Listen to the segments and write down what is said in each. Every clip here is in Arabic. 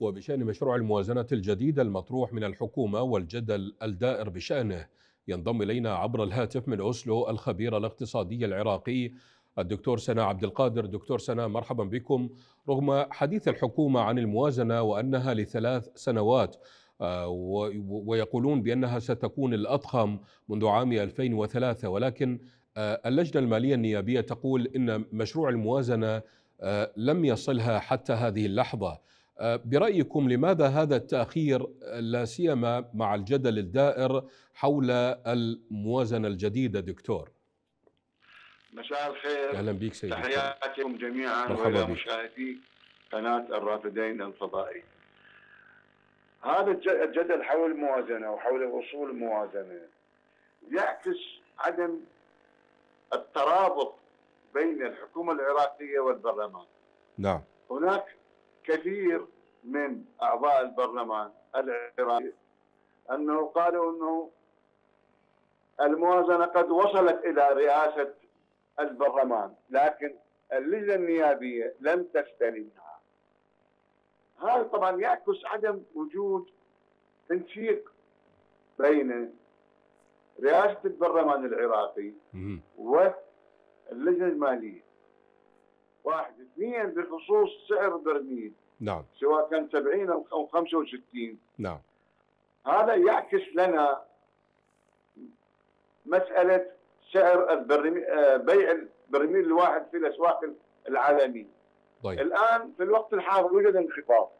وبشأن مشروع الموازنة الجديد المطروح من الحكومة والجدل الدائر بشأنه. ينضم إلينا عبر الهاتف من أوسلو الخبير الاقتصادي العراقي الدكتور سنا عبد القادر. دكتور سنا مرحبا بكم. رغم حديث الحكومة عن الموازنة وأنها لثلاث سنوات آه، ويقولون بأنها ستكون الأضخم منذ عام 2003 ولكن آه، اللجنة المالية النيابية تقول إن مشروع الموازنة آه، لم يصلها حتى هذه اللحظة. برأيكم لماذا هذا التأخير لا سيما مع الجدل الدائر حول الموازنة الجديدة دكتور؟ مساء الخير. أهلا بك سيدي. تحياتكم جميعا وإلى مشاهدي قناة الرافدين الفضائي. هذا الجدل حول الموازنة وحول وصول الموازنة يعكس عدم الترابط بين الحكومة العراقية والبرلمان. نعم. هناك كثير من أعضاء البرلمان العراقي أنه قالوا أنه الموازنة قد وصلت إلى رئاسة البرلمان لكن اللجنة النيابية لم تستلمها هذا طبعا يعكس عدم وجود تنسيق بين رئاسة البرلمان العراقي واللجنة المالية. واحد اثنين بخصوص سعر البرميل نعم سواء كان 70 أو 65 نعم هذا يعكس لنا مسألة سعر البرميل آه، بيع البرميل الواحد في الأسواق العالمية. طيب. الآن في الوقت الحاضر يوجد انخفاض.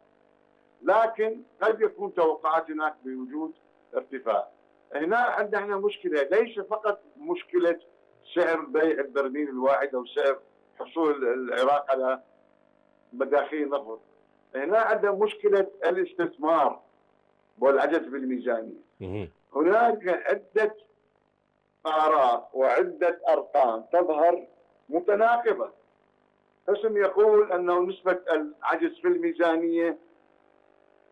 لكن قد يكون توقعات هناك بوجود ارتفاع. هنا عندنا مشكلة ليس فقط مشكلة سعر بيع البرميل الواحد أو سعر حصول العراق على مداخيل نفط. هنا عندنا مشكلة الاستثمار والعجز بالميزانية. هناك عدة آراء وعدة أرقام تظهر متناقضة قسم يقول أنه نسبة العجز في الميزانية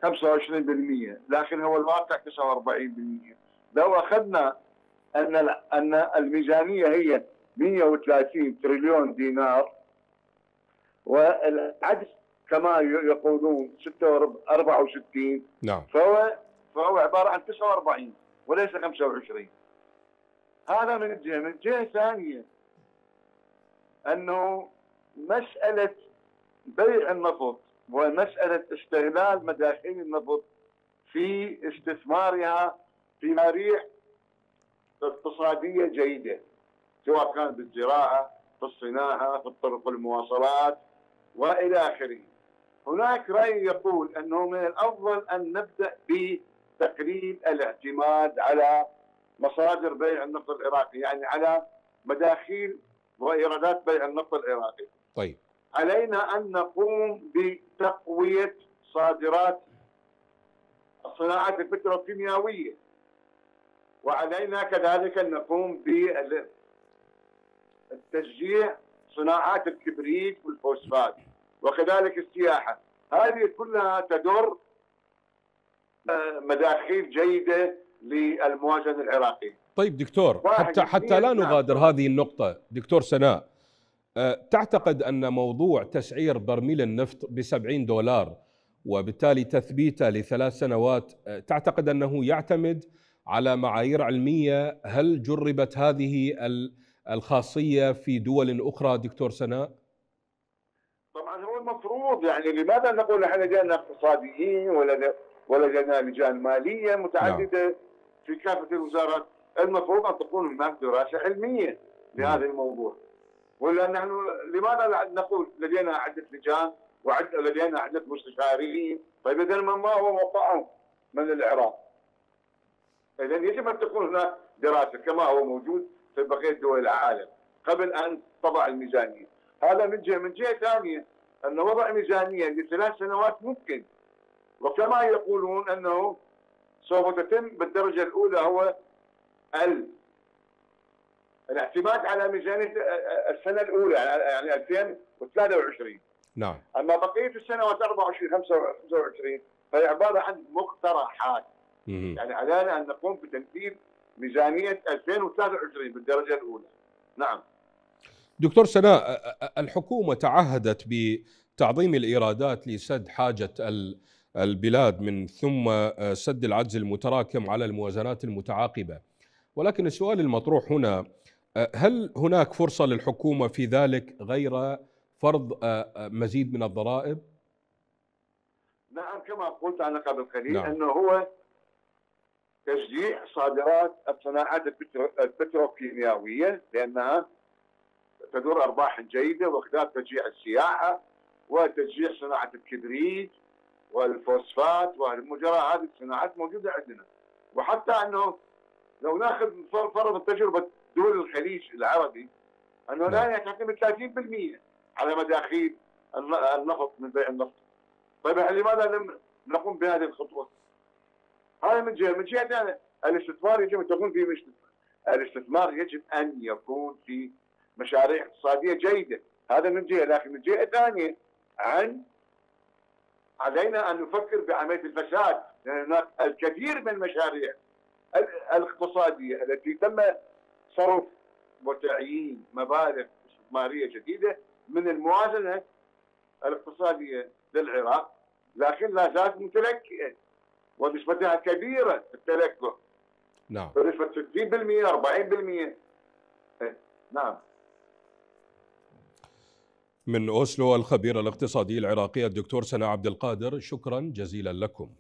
25% لكن هو الواقع 49% لو أخذنا أن أن الميزانية هي 130 تريليون دينار والعجز كما يقولون 64 نعم. فهو فهو عبارة عن 49 وليس 25 هذا من جهه، من جهه ثانية أنه مسألة بيع النفط ومسألة استغلال مداخيل النفط في استثمارها في مريح اقتصادية جيدة. سواء كان بالزراعه، في الصناعه، في الطرق المواصلات وإلى آخره. هناك رأي يقول أنه من الأفضل أن نبدأ بتقليل الاعتماد على مصادر بيع النفط العراقي يعني على مداخيل وإيرادات بيع النفط العراقي. طيب. علينا أن نقوم بتقوية صادرات الصناعات البتروكيماويه. وعلينا كذلك أن نقوم بالتشجيع صناعات الكبريت والفوسفات وكذلك السياحة. هذه كلها تدر آه، مداخيل جيدة للمواجهة العراقية. طيب دكتور حتى حتى لا نغادر هذه النقطة دكتور سناء أه، تعتقد أن موضوع تسعير برميل النفط ب 70 دولار وبالتالي تثبيته لثلاث سنوات أه، تعتقد أنه يعتمد على معايير علمية هل جربت هذه الخاصية في دول أخرى دكتور سناء؟ طبعا هو المفروض يعني لماذا نقول نحن لدينا اقتصاديين ولا ولا لدينا لجان مالية متعددة نعم. في كافة الوزارات؟ المفروض أن تكون هناك دراسة علمية لهذا الموضوع. ولا نحن لماذا نقول لدينا عدة لجان وعد لدينا عدة مستشارين؟ طيب اذا ما هو موقعهم من العراق اذا يجب أن تكون هناك دراسة كما هو موجود في بقية دول العالم قبل أن تضع الميزانية. هذا من جهة. من جهة ثانية أن وضع ميزانية لثلاث سنوات ممكن. وكما يقولون أنه سوف تتم بالدرجة الأولى هو ال الاعتماد على ميزانية السنة الأولى يعني 2023 نعم. أما بقية السنوات 24 25 فهي عباره عن مقترحات. يعني علينا أن نقوم بتنفيذ ميزانية 2023 بالدرجة الأولى نعم دكتور سناء الحكومة تعهدت بتعظيم الإيرادات لسد حاجة البلاد من ثم سد العجز المتراكم على الموازنات المتعاقبة ولكن السؤال المطروح هنا هل هناك فرصة للحكومة في ذلك غير فرض مزيد من الضرائب؟ نعم كما قلت أنا قبل قليل نعم. أنه هو تشجيع صادرات الصناعات البتروكيماوية لأنها تدور أرباح جيدة وخلال تشجيع السياحة وتشجيع صناعة الكبريت والفوسفات والمجرى هذه الصناعات موجودة عندنا وحتى أنه لو نأخذ فرض تجربة دول الخليج العربي أنه لا نعم. تعتمد 30% على مداخيل النفط من بيع النفط طيب لماذا لم نقوم بهذه الخطوة؟ هذا من جهة من جهة ثانية الاستثمار يجب أن تكون في. الاستثمار يجب أن يكون في مشاريع اقتصادية جيدة هذا من جهة لكن من جهة ثانية عن علينا أن نفكر بعملية الفساد لأن هناك الكثير من المشاريع الاقتصادية التي تم صرف وتعيين مبالغ استثمارية جديدة من الموازنة الاقتصادية للعراق لكن لا زالت متلكئة ونسبتها كبيرة في التلكؤ نعم. بنسبة 60% 40% نعم. من أوسلو الخبير الاقتصادي العراقي الدكتور سنا عبد القادر شكرا جزيلا لكم.